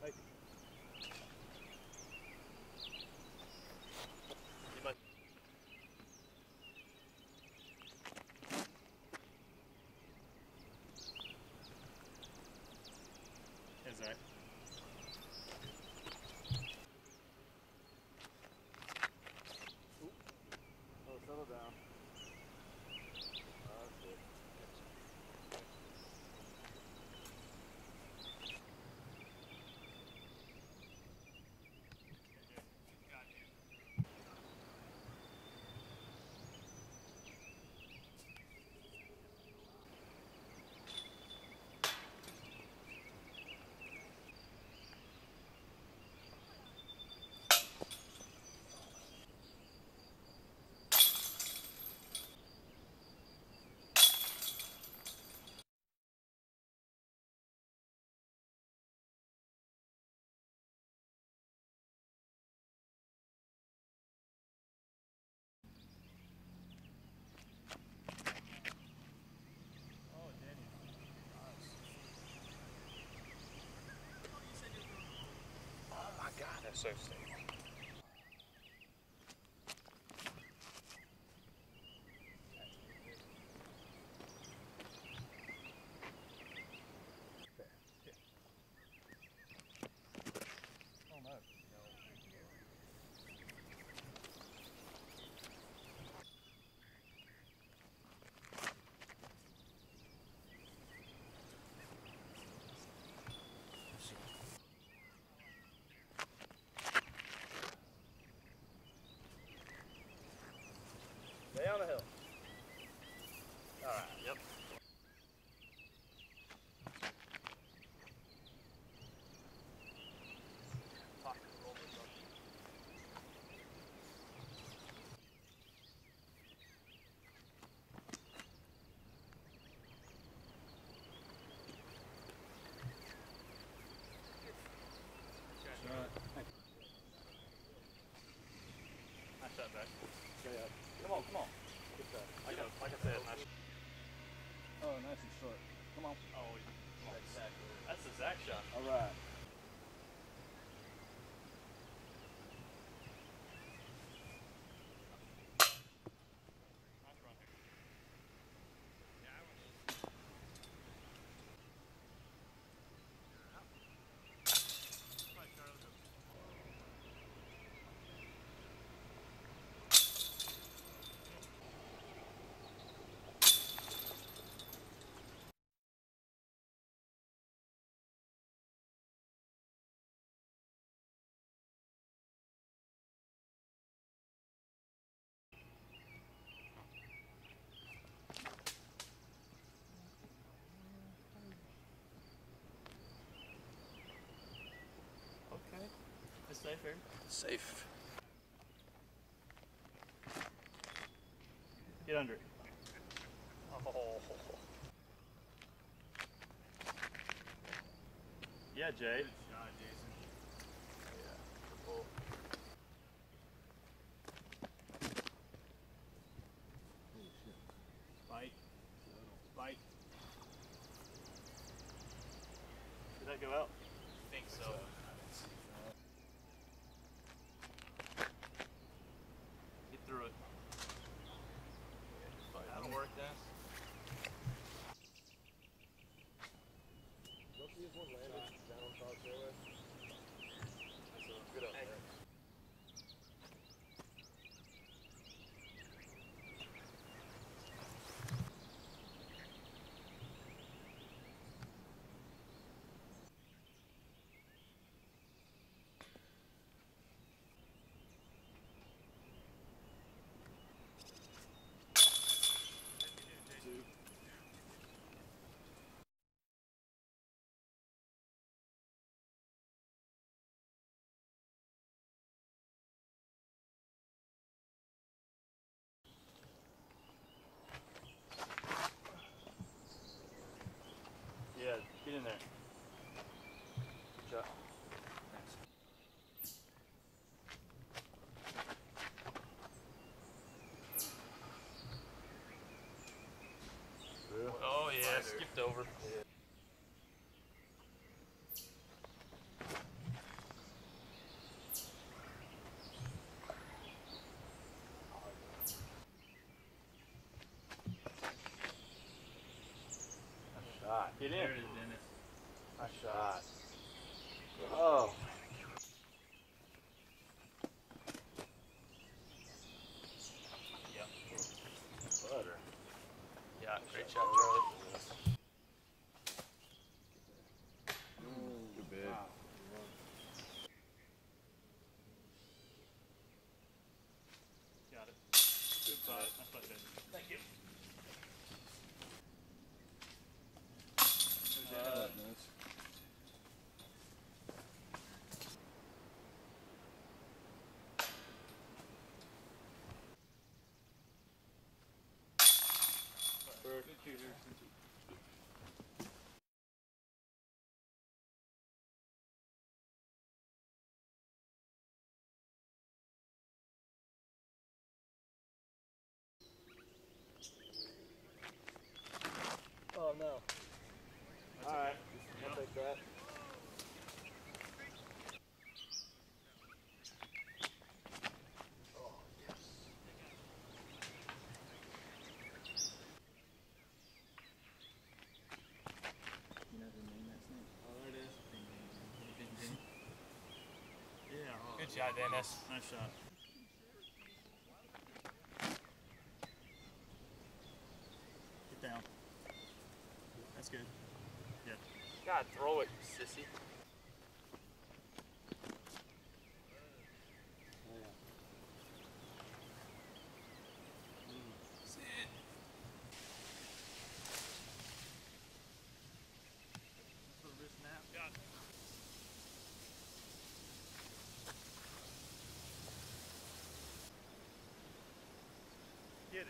Thank. You might. Hey Zach. Oh, settle down. Oh, shit. Oh, Danny. Oh my god, that's so stable. Oh no. Stay on the hill. Alright, yep. Nice shot back. Yeah, Come on, come on. Like I, like I said, nice. Oh, nice and short. Come on. Oh, that's the Zach shot. Alright. Nice run here. Okay. It's safe. Safe. Get under it. Oh. Yeah, Jay. Bite. Bite. Did that go out? I think so. Get through it. That'll work then. Don't these one landed down on top there? Good up there. I skipped over. Shot. Get in. There it is, Dennis. Nice shot. Oh. Yep. Butter. Yeah, great shot, Charlie. Too big. Got it. Thank you. Uh, Good shooter. Oh no. All right. I'll take that. You know the name that snake? Oh, there it is. Ding, ding, ding, ding, ding, ding. Yeah. oh, Good shot, Dennis. Nice shot. Get down. That's good. Yeah. God, throw it, sissy. Put a wrist snap. Got it. Get it.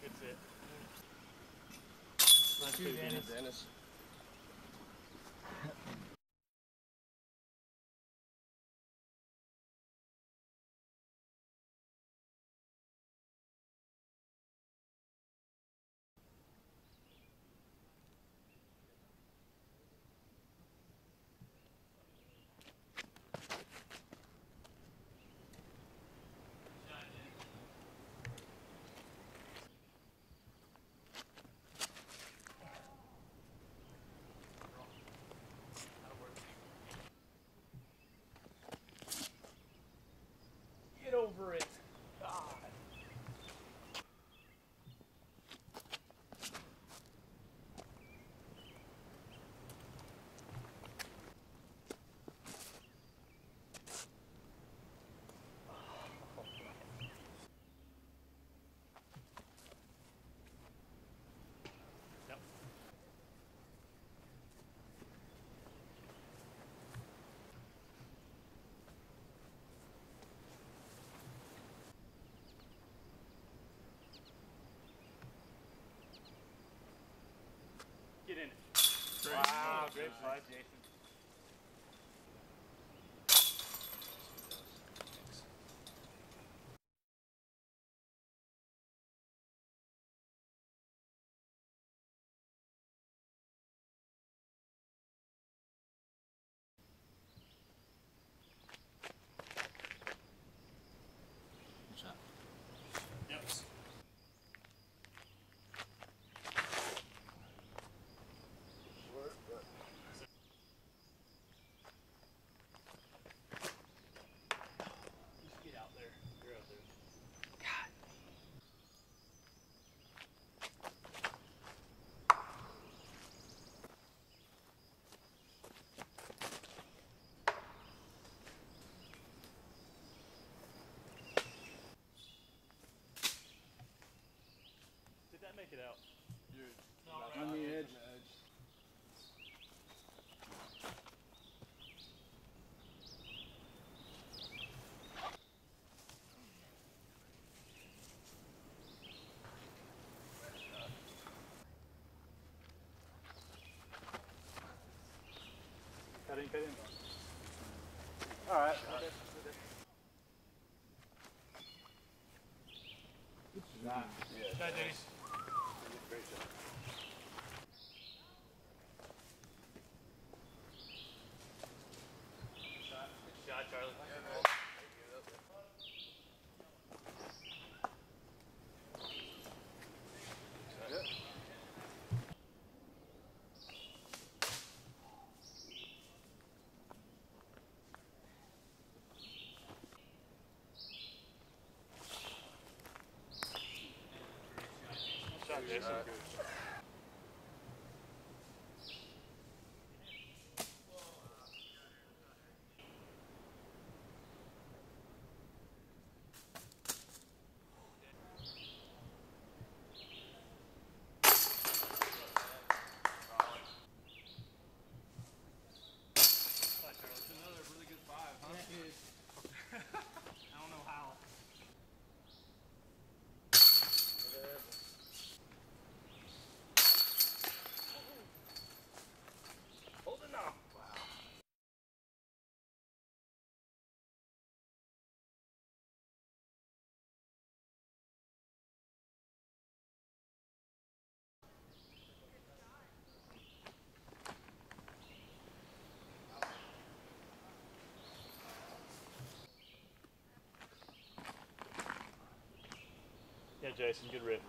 Good sit. Nice Two, move, Dennis. Dennis. Get over it. God. Yep. Get in it. Great. Wow, Oh, great play, Jason. Good shot. Yep. Short, but Just get out there. You're out there. Did that make it out? on the edge. I didn't cut in. All right. Yeah. Shot, Jace. Great shot. Good shot, Charlie. Good shot, Jason. Another really good five, huh? Yeah, dude. I don't know how. Hold it now. Yeah, Jason, good rip.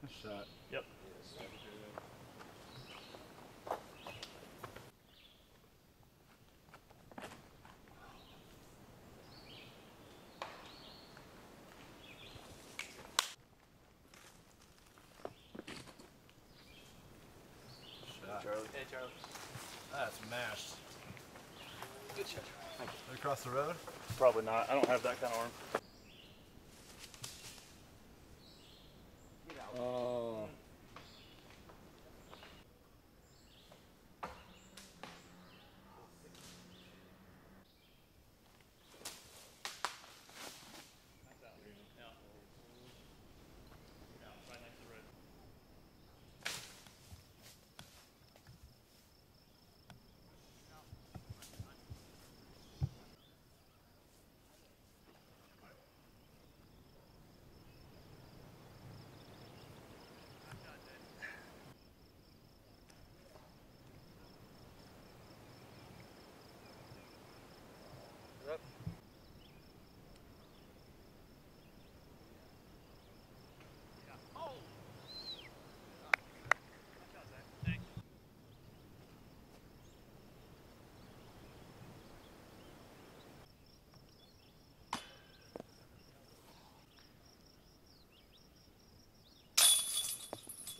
Good shot. Yep. Shot. Hey, Charlie. That's mashed. Good shot. Thank Right across the road? Probably not. I don't have that kind of arm.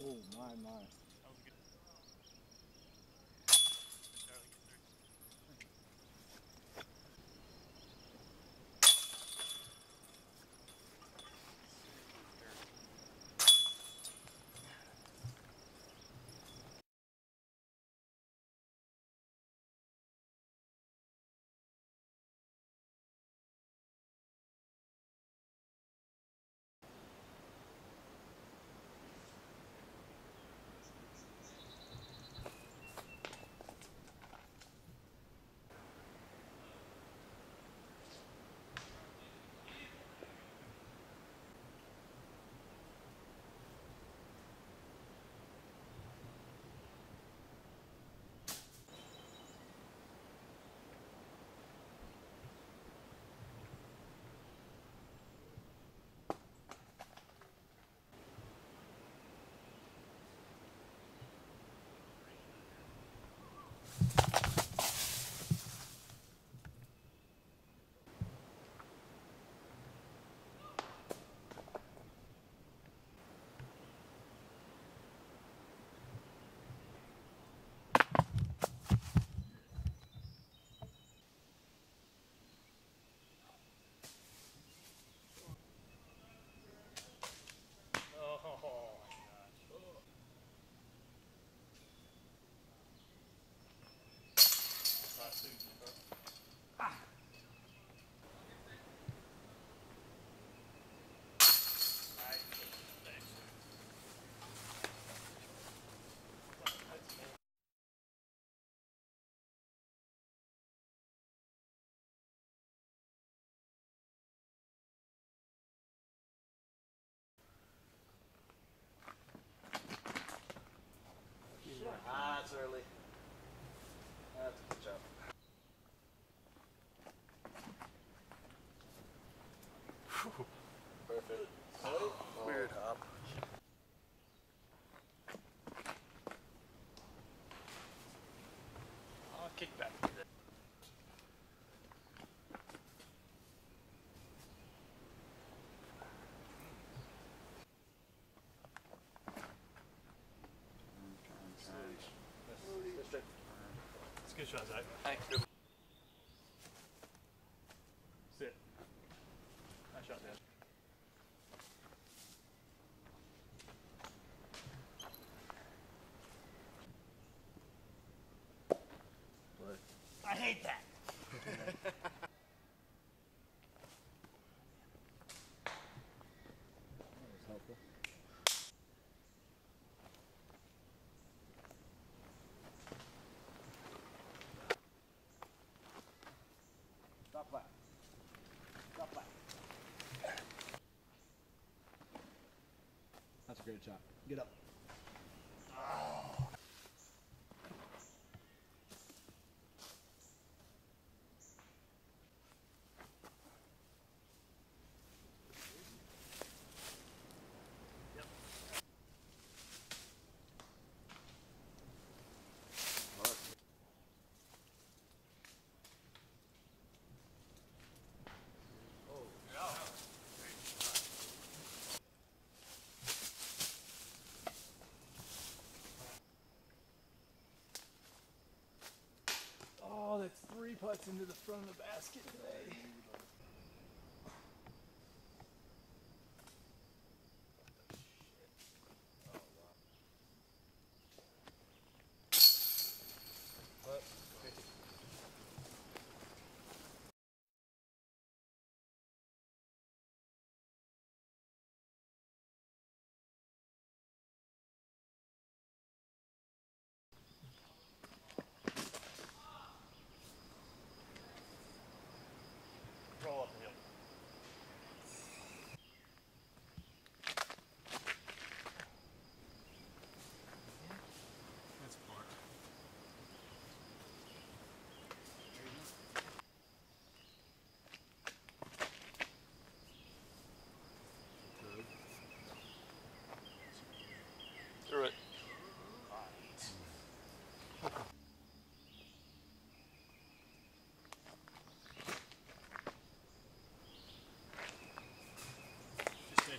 Oh my my. that's early. It's a good shot, Zach. Thanks. Sit. Nice shot, man. I hate that. That was helpful. Stop that. Stop that. That's a great shot. Get up. Oh, that's three putts into the front of the basket today.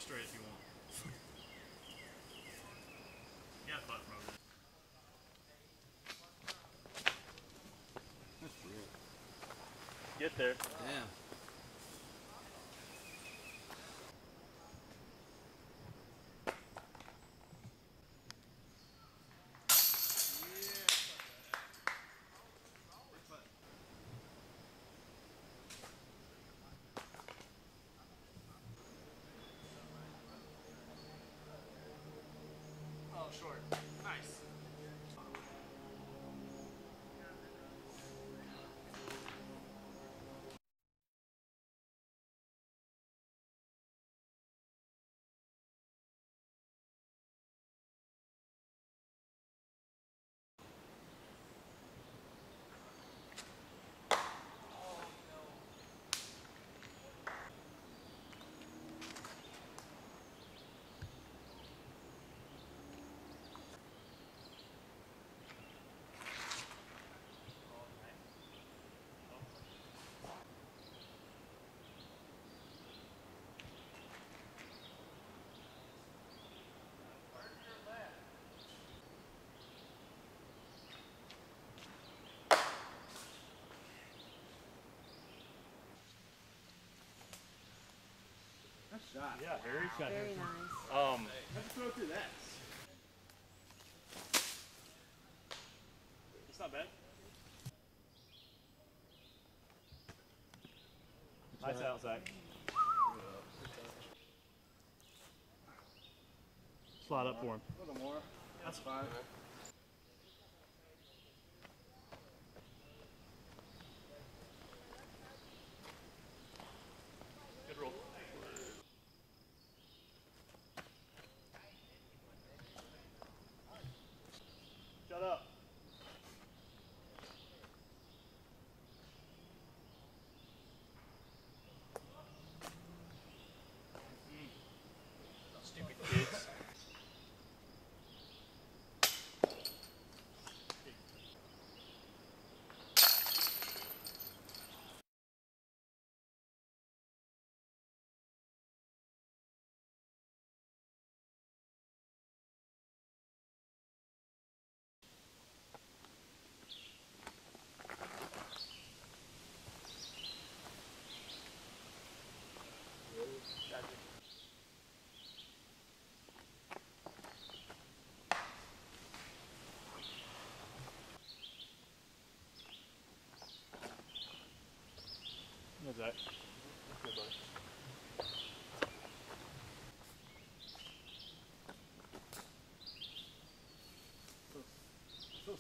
Straight if you want. You got putt from over there. Get there. Damn. Oh, short. Nice. Nice shot. Yeah, very shot. Very nice. Um, How'd you throw through that? it's not bad. Nice out, Zach. Slide up for him. A little more. That's fine.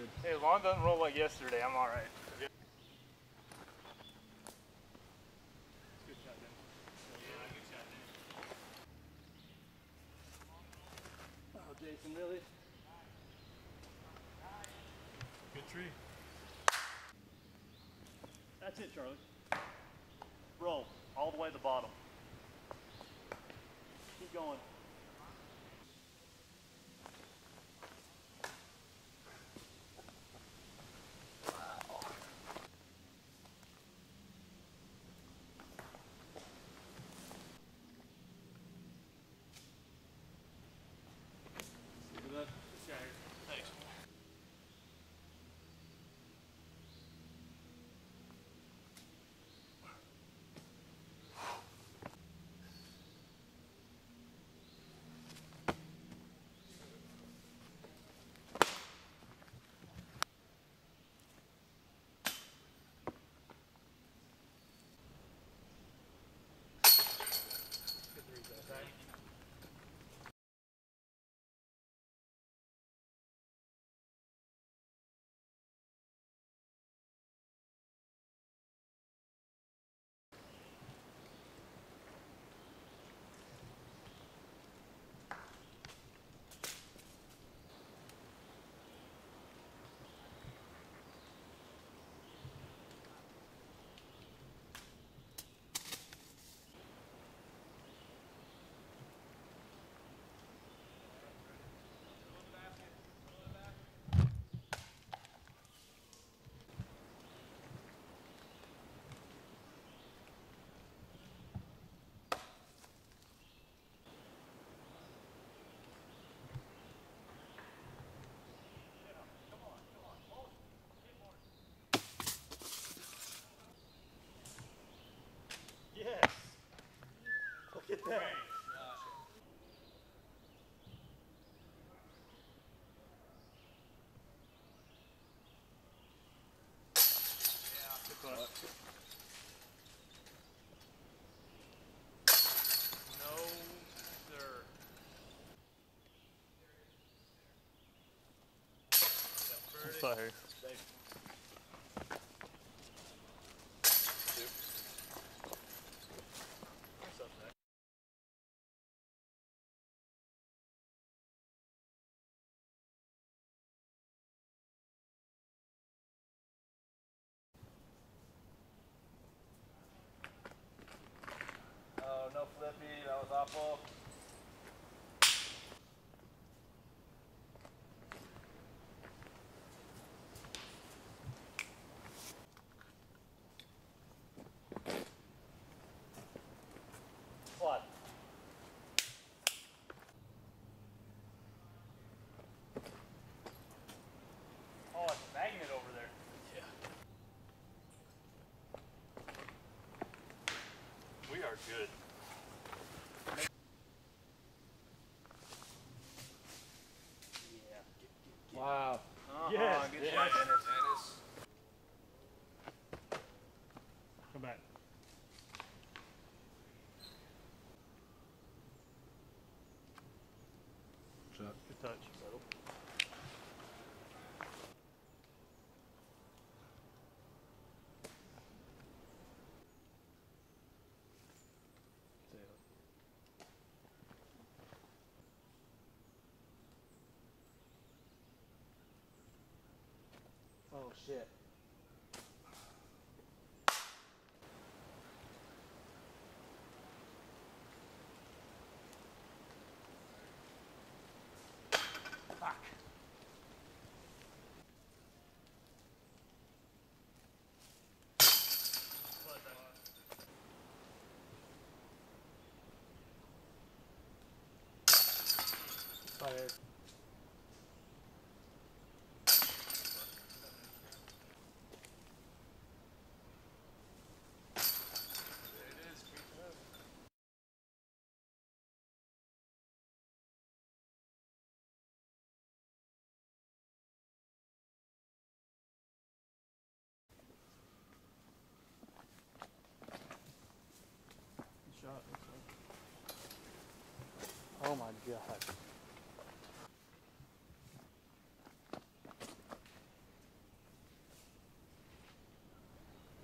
Good. Hey, as long as it doesn't roll like yesterday, I'm alright. Good shot, Dan. Yeah, good shot, Dan. Oh, Jason, really? Good tree. That's it, Charlie. Good putt. No, sir. Good putt here. What's up, Zach? Oh, no flippy. That was awful. Slide. Oh, it's a magnet over there. Yeah. We are good. Wow. Yes. Good shot, Dennis. Come back. Shot. Good touch. Shit. Fired. Oh my god.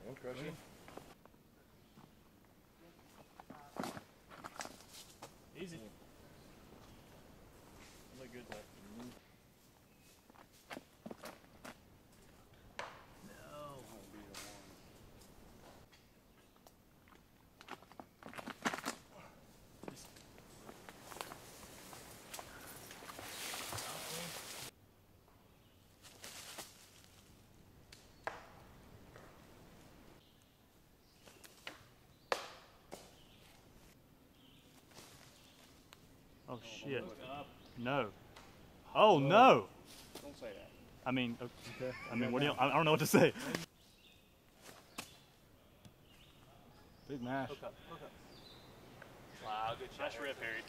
One crushing. Easy. Look good there. No. Oh shit. No. Oh no. Don't say that. I mean, okay. I mean, what do you? I I don't know what to say. Big mash. Wow, good shot. Nice rip, Harry.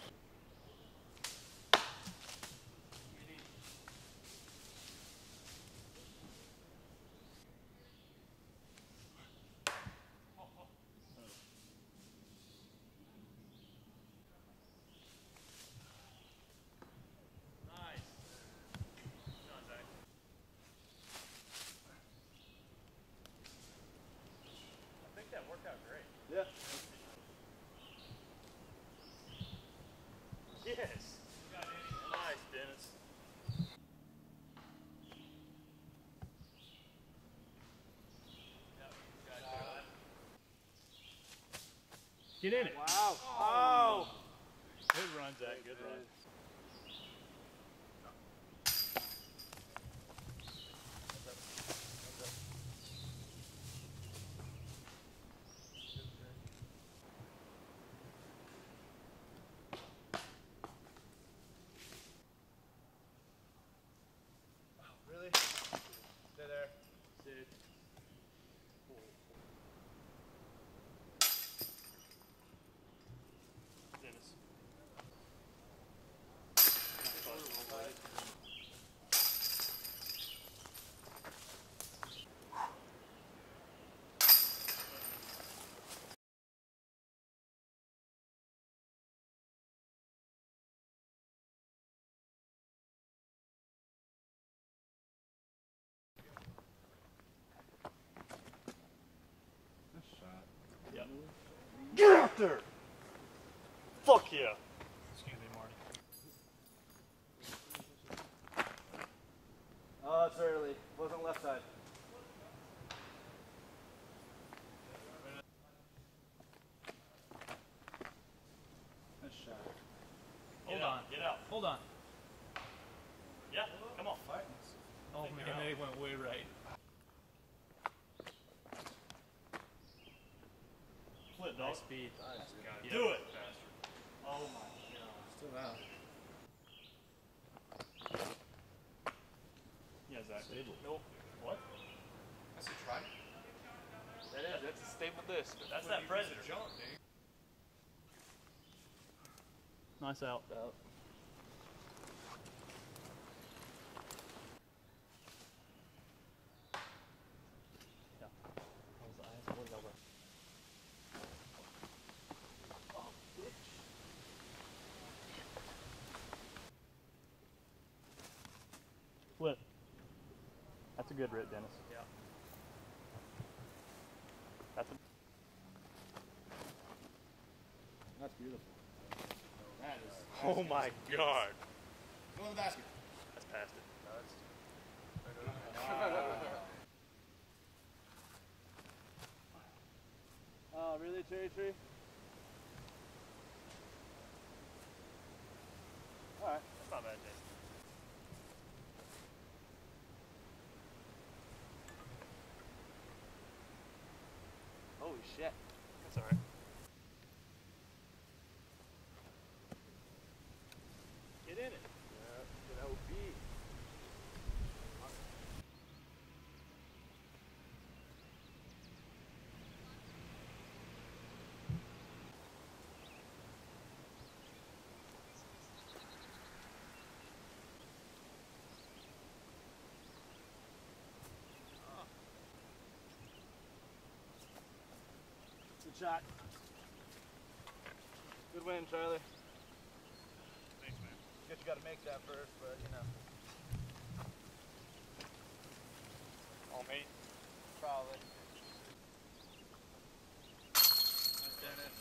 Get in it. Wow. Oh. Good run, Zach. Good run. Really? Stay there. Sid. Dennis. Nice shot. Yep. Get! Fuck yeah! Excuse me, Marty. Oh, it's early. Wasn't left side. Nice shot. Hold on. Get out. Hold on. Yeah, come on. Oh Think man, you're out. they went way right. Flip, dog. Nice speed. Do it. Faster. Oh my god. Still out. Yeah, Zach. Nope. What? That's a try. That is. That's a stable disc. That's that predator. Jump, dude. Nice out. Out. Flip. That's a good rip, Dennis. Yeah. That's a That's beautiful. That is. Oh my god. Go in the basket. That's past it. Oh, really, cherry tree? Alright. That's not bad, Jason. Holy shit. That's alright. Get in it. Yeah, get OB. Good shot. Good win, Charlie. Guess you gotta make that first, but you know. All me. Probably. That's Dennis.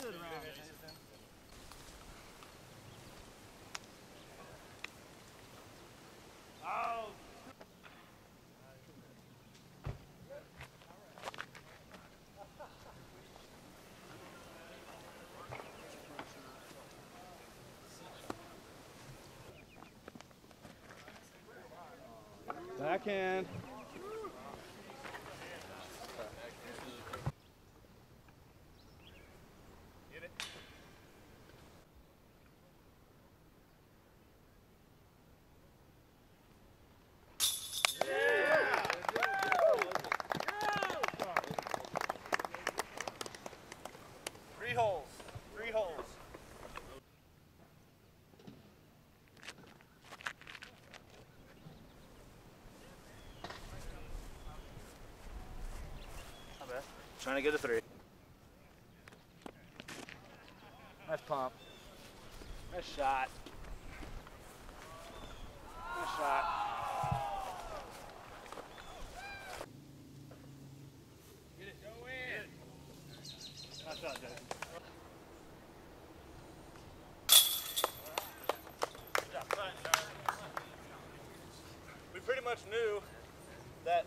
Good round. Oh. Backhand. Get it. Three holes. Three holes. Not bad. Trying to get a three. Nice pump. Nice shot. Nice shot. Nice shot, Jason. Good job. We pretty much knew that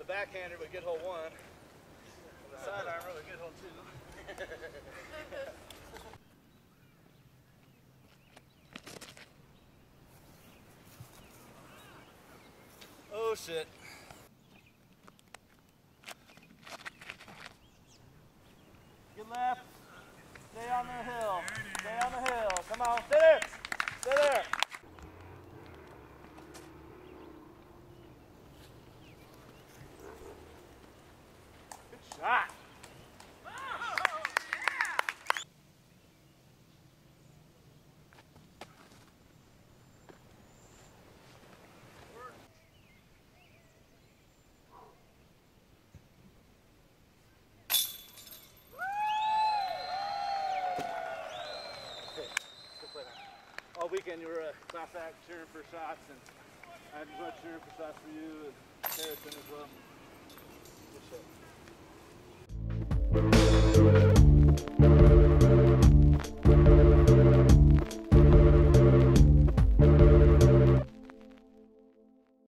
the backhander would get hole one, sidearmer would get hole two. oh shit. Get left. Stay on the hill. Stay on the hill. Come on. Stay there. Stay there. Good shot. All weekend you were a class act cheering for shots, and I just want cheering for shots for you and Harrison as well.